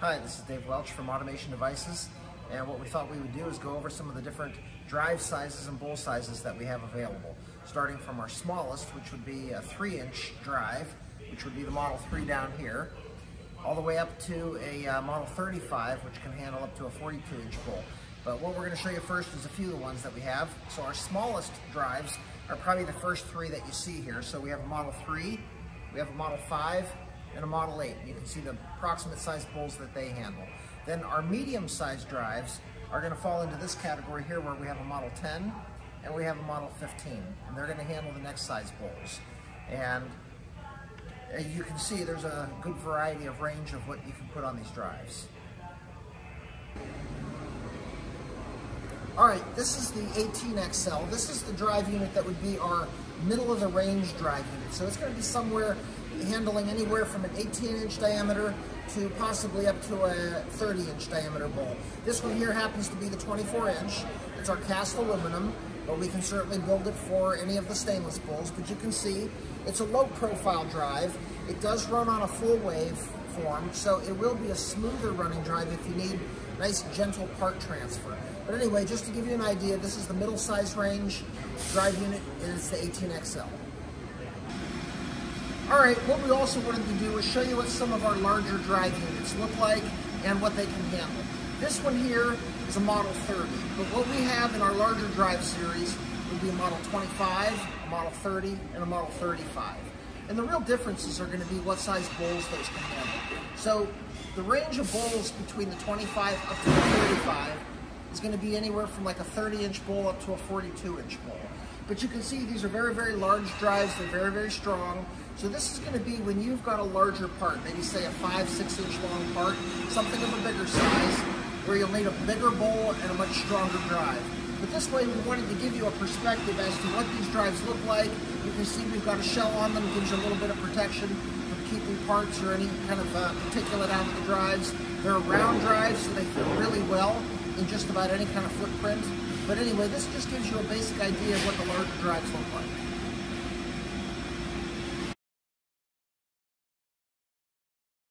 Hi, this is Dave Welch from Automation Devices, and what we thought we would do is go over some of the different drive sizes and bowl sizes that we have available. Starting from our smallest, which would be a 3-inch drive, which would be the Model 3 down here, all the way up to a uh, Model 35, which can handle up to a 42-inch bowl. But what we're going to show you first is a few of the ones that we have. So our smallest drives are probably the first three that you see here. So we have a Model 3, we have a Model 5, and a Model 8. You can see the approximate size bowls that they handle. Then our medium-sized drives are going to fall into this category here where we have a Model 10 and we have a Model 15. And they're going to handle the next size bowls. And as you can see, there's a good variety of range of what you can put on these drives. All right, this is the 18XL. This is the drive unit that would be our middle of the range drive unit. So it's going to be somewhere handling anywhere from an 18 inch diameter to possibly up to a 30 inch diameter bowl. This one here happens to be the 24 inch. It's our cast aluminum, but we can certainly build it for any of the stainless bowls. But you can see it's a low profile drive. It does run on a full wave form, so it will be a smoother running drive if you need nice gentle part transfer. But anyway, just to give you an idea, this is the middle size range drive unit, and it's the 18XL. All right, what we also wanted to do is show you what some of our larger drive units look like and what they can handle. This one here is a Model 30, but what we have in our larger drive series would be a Model 25, a Model 30, and a Model 35. And the real differences are going to be what size bowls those can handle. So the range of bowls between the 25 up to the 35 is going to be anywhere from like a 30 inch bowl up to a 42 inch bowl. But you can see these are very, very large drives. They're very, very strong. So this is going to be when you've got a larger part, maybe say a five, six inch long part, something of a bigger size, where you'll need a bigger bowl and a much stronger drive. But this way we wanted to give you a perspective as to what these drives look like. You can see we've got a shell on them, gives you a little bit of protection from keeping parts or any kind of uh, particulate out of the drives. They're round drives, so they fit really well in just about any kind of footprint. But anyway, this just gives you a basic idea of what the larger drives look like.